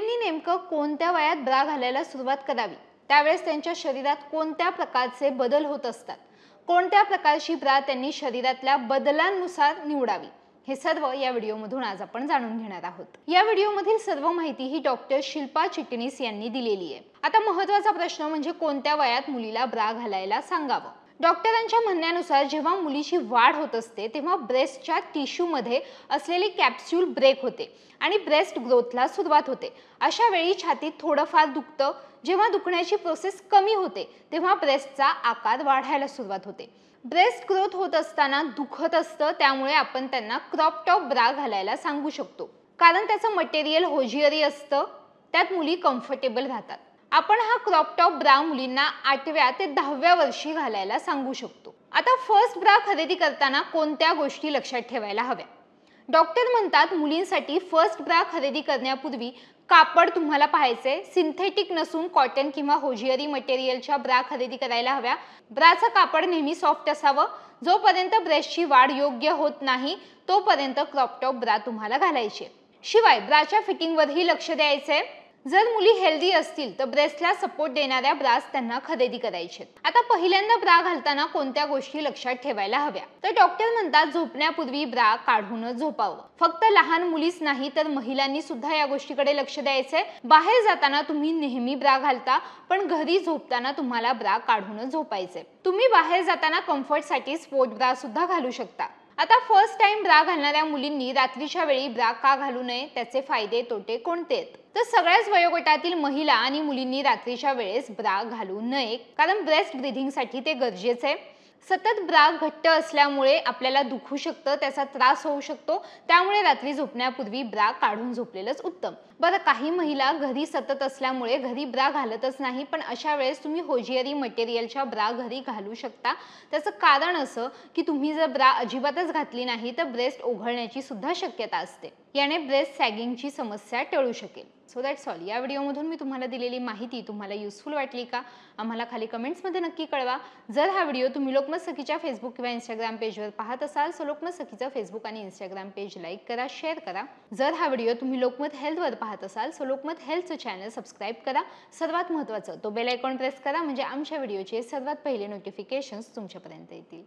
मुलींनी नेमकं कोणत्या वयात ब्रा घालायला सुरुवात करावी? त्यावेळेस त्यांच्या शरीरात कोणत्या प्रकारचे बदल होत असतात? कोणत्या प्रकारची ब्रा त्यांनी शरीरातल्या बदलांनुसार निवडावी? हे सर्व या व्हिडिओमधून आज आपण जाणून घेणार आहोत. या व्हिडिओमधील सर्व माहिती ही डॉक्टर शिल्पा चिटणीस यांनी दिलेली आहे. आता महत्त्वाचा प्रश्न म्हणजे कोणत्या वयात मुलीला ब्रा घालायला सांगावं? डॉक्टरांच्या म्हणण्यानुसार जेव्हा मुलीची वाढ होत असते तेव्हा ब्रेस्टच्या टिश्यूमध्ये असलेली कॅप्स्यूल ब्रेक होते आणि ब्रेस्ट ग्रोथला सुरुवात होते. अशा वेळी छातीत थोडंफार दुखतं. जेव्हा दुखण्याची प्रोसेस कमी होते तेव्हा ब्रेस्टचा आकार वाढायला सुरुवात होते. ब्रेस्ट ग्रोथ होत असताना दुखत असतं त्यामुळे आपण त्यांना क्रॉप टॉप ब्रा घालायला सांगू शकतो. कारण त्याचं मटेरियल होजियरी असतं त्यात मुली कम्फर्टेबल राहतात. आपण हा क्रॉप टॉप ब्रा मुलींना आठव्या ते दहाव्या वर्षी घालायला सांगू शकतो. आता फर्स्ट ब्रा खरेदी करताना कोणत्या गोष्टी लक्षात ठेवायला हव्या? डॉक्टर म्हणतात मुलींसाठी फर्स्ट ब्रा खरेदी करण्यापूर्वी कापड तुम्हाला पाहायचे सिंथेटिक नसून कॉटन किंवा होजियरी मटेरियलच्या ब्रा खरेदी करायला हव्या. ब्राचं कापड नेहमी सॉफ्ट असावं. जोपर्यंत ब्रेस्टची वाढ योग्य होत नाही तोपर्यंत क्रॉपटॉप ब्रा तुम्हाला घालायचे. शिवाय ब्राच्या फिटिंगवरही लक्ष द्यायचे. जर मुली हेल्दी असतील तर ब्रेस्टला सपोर्ट देणाऱ्या ब्रास त्यांना खरेदी करायचे. आता पहिल्यांदा ब्रा घालताना कोणत्या गोष्टी लक्षात ठेवायला हव्या? तर डॉक्टर म्हणतात झोपण्यापूर्वी ब्रा काढूनच झोपावं. फक्त लहान मुलीच नाही तर महिलांनी सुद्धा या गोष्टीकडे लक्ष द्यायचंय. बाहेर जाताना तुम्ही नेहमी ब्रा घालता पण घरी झोपताना तुम्हाला ब्रा काढूनच झोपायचे तुम्ही बाहेर जाताना कम्फर्टसाठी स्पोर्ट ब्रा सुद्धा घालू शकता. आता फर्स्ट टाइम ब्रा घालणाऱ्या मुलींनी रात्रीच्या वेळी ब्रा का घालू नये? त्याचे फायदे तोटे कोणते आहेत? तर सगळ्याच वयोगटातील महिला आणि मुलींनी रात्रीच्या वेळेस ब्रा घालू नये. कारण ब्रेस्ट ब्रिथिंगसाठी ते गरजेचं आहे. सतत ब्रा घट्ट असल्यामुळे आपल्याला दुखू शकतं त्याचा त्रास होऊ शकतो. त्यामुळे रात्री झोपण्यापूर्वी ब्रा काढून झोपलेलंच उत्तम. बरं काही महिला घरी सतत असल्यामुळे घरी ब्रा घालतच नाही पण अशा वेळेस तुम्ही होजियरी मटेरियलच्या ब्रा घरी घालू शकता. त्याचं कारण असं की तुम्ही जर ब्रा अजिबातच घातली नाही तर ब्रेस्ट ओघळण्याची सुद्धा शक्यता असते. याने ब्रेस्ट सॅगिंगची समस्या टळू शकेल. सो दॅट्स ऑल या व्हिडिओमधून मी तुम्हाला दिलेली माहिती तुम्हाला युजफुल वाटली का? आम्हाला खाली कमेंट्समध्ये नक्की कळवा. जर हा व्हिडिओ तुम्ही लोकमत सखीच्या फेसबुक किंवा इंस्टाग्राम पेजवर पाहत असाल सो लोकमत सखीचं फेसबुक आणि इंस्टाग्राम पेज लाईक करा शेअर करा. जर हा व्हिडिओ तुम्ही लोकमत हेल्थवर पाहत असाल सो लोकमत हेल्थचं चॅनल सबस्क्राईब करा. सर्वात महत्त्वाचं तो बेल आयकॉन प्रेस करा म्हणजे आमच्या व्हिडिओचे सर्वात पहिले नोटिफिकेशन्स तुमच्यापर्यंत येतील.